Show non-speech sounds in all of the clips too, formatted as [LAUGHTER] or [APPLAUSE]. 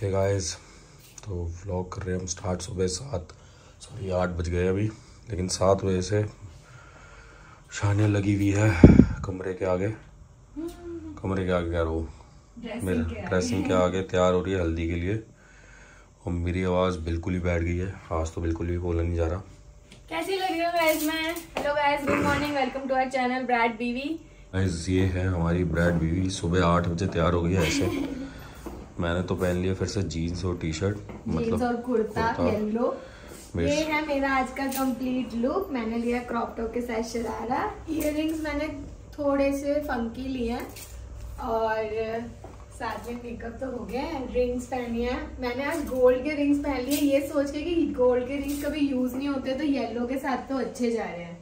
Hey guys तो vlog कर रहे हैं हम स्टार्ट सुबह सात। सॉरी आठ बज गए अभी लेकिन सात बजे से शानिया लगी हुई है कमरे के आगे। कमरे के आगे कह रहा हूँ मेरे ड्रेसिंग के आगे तैयार हो रही है हल्दी के लिए। और मेरी आवाज़ बिल्कुल ही बैठ गई है। आज तो बिल्कुल भी बोला नहीं जा रहा। कैसी लग रही हूँ गाइस मैं hello guys good morning welcome to our channel bread बीवी गाइस ये है हमारी ब्राइड बीवी सुबह आठ बजे तैयार हो गई है ऐसे। मैंने तो पहन लिया फिर से जीन्स और टी शर्ट जीन्स और कुर्ता येलो ये है मेरा आज का कंप्लीट लुक मैंने लिया क्रॉप टॉप के साथ शरारा। इयररिंग्स मैंने थोड़े से फंकी लिए हैं। और साथ में मेकअप तो हो गया है रिंग्स पहनी है। मैंने आज गोल्ड के रिंग्स पहन लिए ये सोच के कि गोल्ड के रिंग्स कभी यूज़ नहीं होते तो येलो के साथ तो अच्छे जा रहे हैं।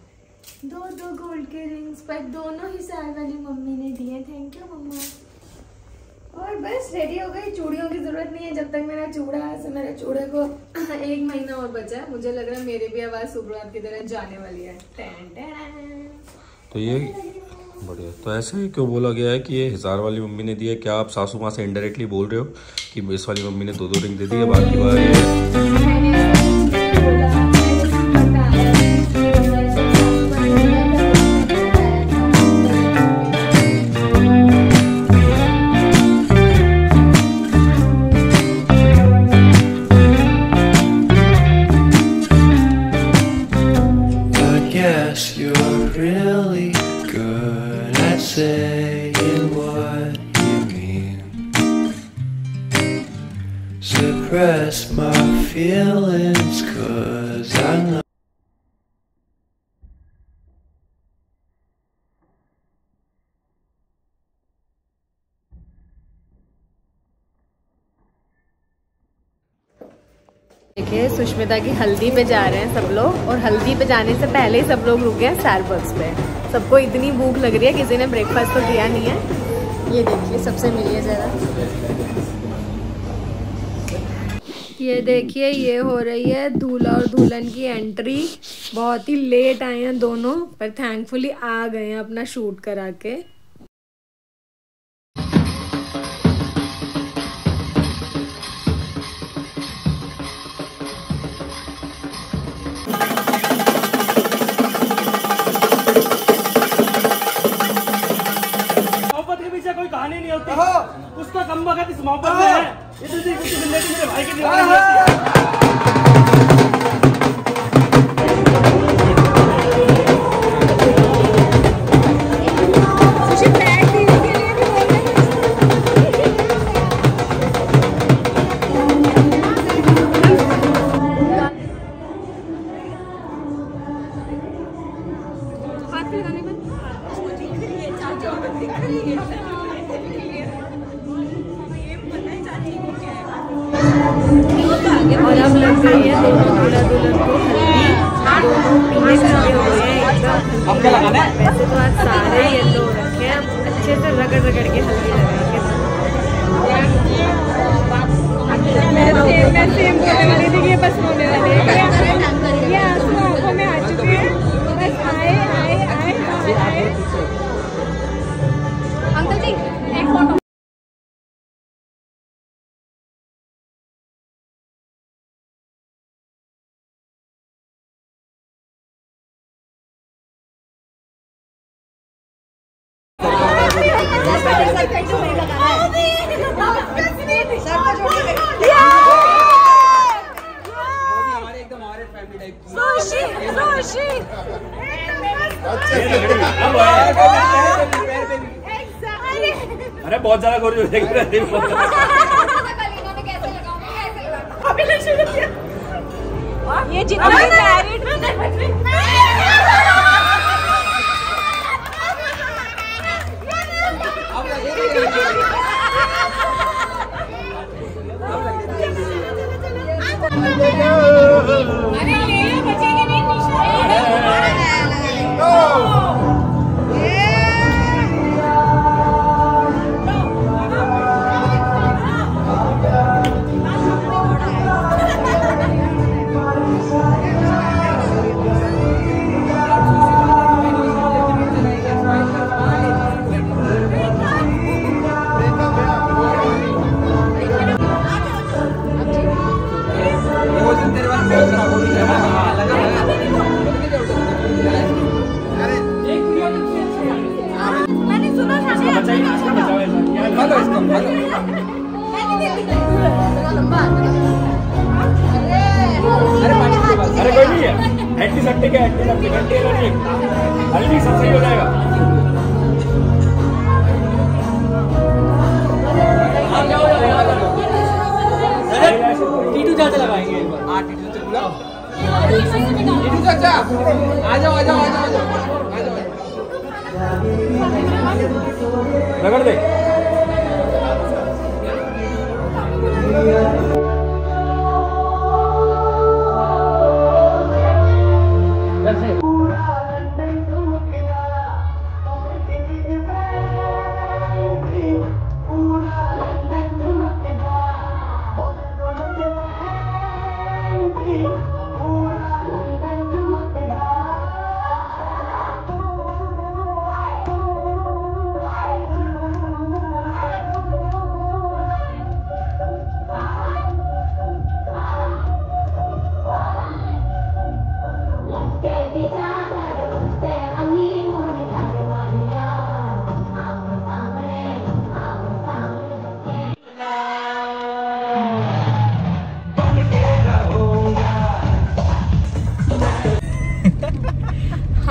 दो दो गोल्ड के रिंग्स पर दोनों ही साल वाली मम्मी ने दिए। थैंक यू मम्मा। और बस रेडी हो गई। चूड़ियों की ज़रूरत नहीं है। जब तक मेरा चूड़ा से मेरे चूड़े को [CLEARS THROAT] एक महीना और बचा है। मुझे लग रहा है मेरी भी आवाज़ सुब्रत की तरह जाने वाली है। टैन टैन। तो ये बढ़िया। तो ऐसे ही क्यों बोला गया है कि ये हज़ार वाली मम्मी ने दिया क्या आप सासू माँ से इनडायरेक्टली बोल रहे हो कि इस वाली मम्मी ने दो दो रिंग दे दी है बाकी बार saying what you mean. Suppress my feelings, cause I know. देखिए सुष्मिता की हल्दी पे जा रहे हैं सब लोग, और हल्दी पे जाने से पहले ही सब लोग रुक गए स्टारबक्स पे। सबको इतनी भूख लग रही है, किसी ने ब्रेकफास्ट तो दिया नहीं है। ये देखिए, सबसे मिलिए ज़रा। ये देखिए, ये हो रही है दूल्हा और दुल्हन की एंट्री बहुत ही लेट आए हैं दोनों, पर थैंकफुली आ गए हैं अपना शूट करा के। कम वक्त इस मोहब्बत में है। इतनी सी कुछ ज़िंदगी मेरे भाई की दीवानी होती वैसे तो आज सारे येलो रखे हैं। अच्छे से रगड़ रगड़ के हल्दी लगाएँगे मैं सेम वाली अरे बहुत ज़्यादा गोरी हो जाएगी। [LAUGHS] [LAUGHS] [LAUGHS] अरे कोई नहीं है एट्टी सट्टी का एट्टी सट्टी घंटे हल्दी सब सही हो जाएगा टीटू चाचा लगाएँगे। एक बार हाँ टीटू चाचा टीटू चाचा आ जाओ आ जाओ आ जाओ। आ जाओ। [LAUGHS] रगड़ दे।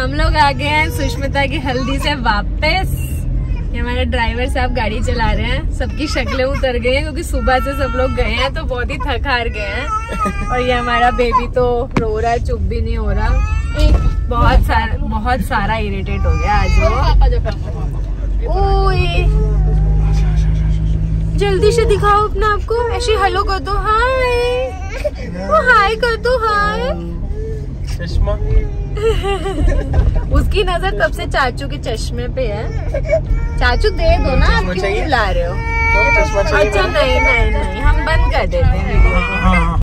हम लोग आ गए हैं सुष्मिता की हल्दी से वापस। ये हमारे ड्राइवर साहब गाड़ी चला रहे हैं। सबकी शक्लें उतर गई हैं, क्योंकि सुबह से सब लोग गए हैं तो बहुत ही थक हार गए हैं। और ये हमारा बेबी तो रो रहा है, चुप भी नहीं हो रहा। बहुत सारा बहुत सारा इरिटेट हो गया आज वो। जल्दी से दिखाओ अपना आपको। ऐसे हेलो कर दो। हाय हाय कर दो हाय चश्मा। उसकी नज़र तब से चाचू के चश्मे पे है? चाचू दे दो ना आप क्यों बुला रहे हो। अच्छा नहीं नहीं नहीं हम बंद कर देते हैं।